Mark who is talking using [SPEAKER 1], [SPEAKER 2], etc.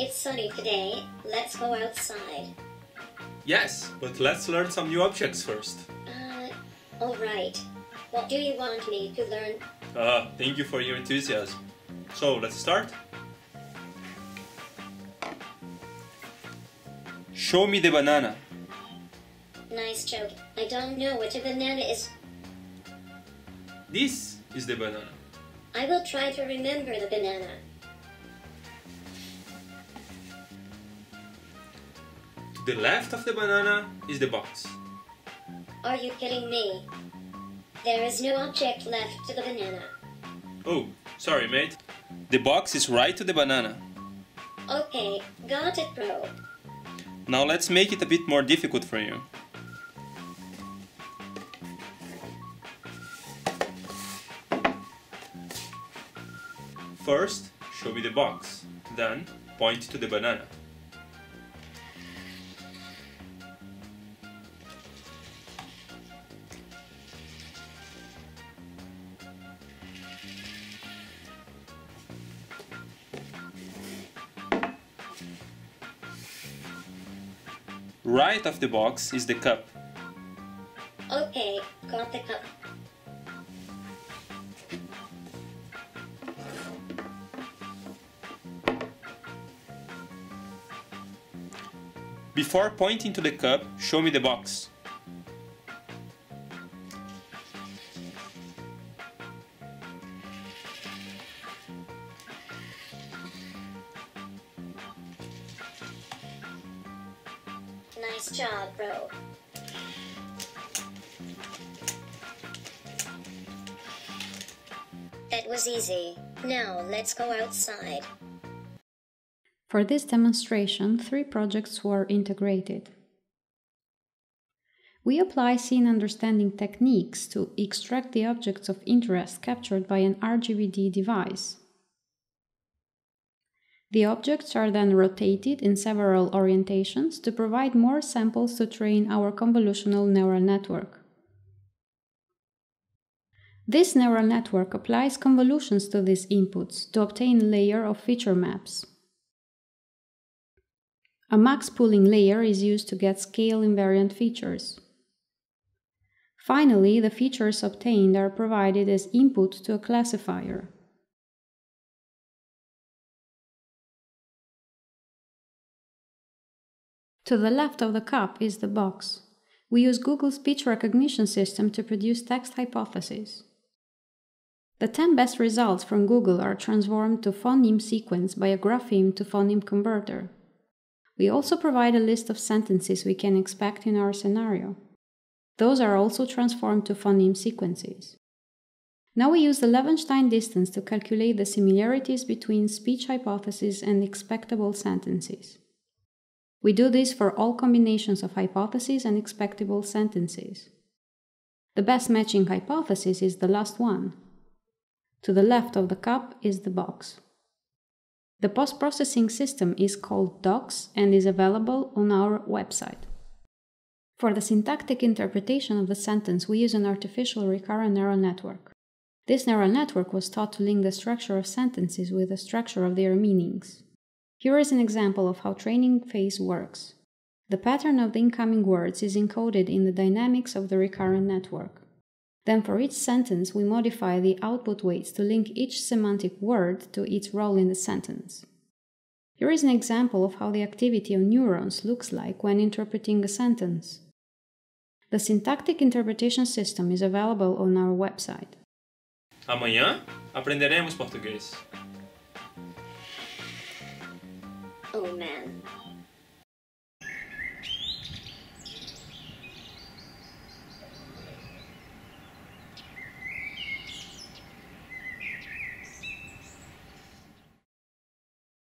[SPEAKER 1] It's sunny today. Let's go outside.
[SPEAKER 2] Yes, but let's learn some new objects first.
[SPEAKER 1] Uh, alright. What do you want me to learn?
[SPEAKER 2] Ah, thank you for your enthusiasm. So, let's start? Show me the banana.
[SPEAKER 1] Nice joke. I don't know what a banana is.
[SPEAKER 2] This is the banana.
[SPEAKER 1] I will try to remember the banana.
[SPEAKER 2] To the left of the banana is the box.
[SPEAKER 1] Are you kidding me? There is no object left to the banana.
[SPEAKER 2] Oh, sorry, mate. The box is right to the banana.
[SPEAKER 1] Okay, got it, bro.
[SPEAKER 2] Now let's make it a bit more difficult for you. First, show me the box. Then, point to the banana. Right of the box is the cup.
[SPEAKER 1] Okay, got the cup.
[SPEAKER 2] Before pointing to the cup, show me the box.
[SPEAKER 1] Nice job, bro. That was easy. Now let's go outside.
[SPEAKER 3] For this demonstration, three projects were integrated. We apply scene understanding techniques to extract the objects of interest captured by an RGBD device. The objects are then rotated in several orientations to provide more samples to train our convolutional neural network. This neural network applies convolutions to these inputs to obtain a layer of feature maps. A max pooling layer is used to get scale invariant features. Finally, the features obtained are provided as input to a classifier. To the left of the cup is the box. We use Google Speech Recognition System to produce text hypotheses. The 10 best results from Google are transformed to phoneme sequence by a grapheme to phoneme converter. We also provide a list of sentences we can expect in our scenario. Those are also transformed to phoneme sequences. Now we use the Levenshtein distance to calculate the similarities between speech hypotheses and expectable sentences. We do this for all combinations of hypotheses and expectable sentences. The best matching hypothesis is the last one. To the left of the cup is the box. The post-processing system is called DOCKS and is available on our website. For the syntactic interpretation of the sentence, we use an artificial recurrent neural network. This neural network was taught to link the structure of sentences with the structure of their meanings. Here is an example of how training phase works. The pattern of the incoming words is encoded in the dynamics of the recurrent network. Then for each sentence, we modify the output weights to link each semantic word to its role in the sentence. Here is an example of how the activity of neurons looks like when interpreting a sentence. The syntactic interpretation system is available on our website.
[SPEAKER 2] Amanhã aprenderemos português.
[SPEAKER 1] Oh man,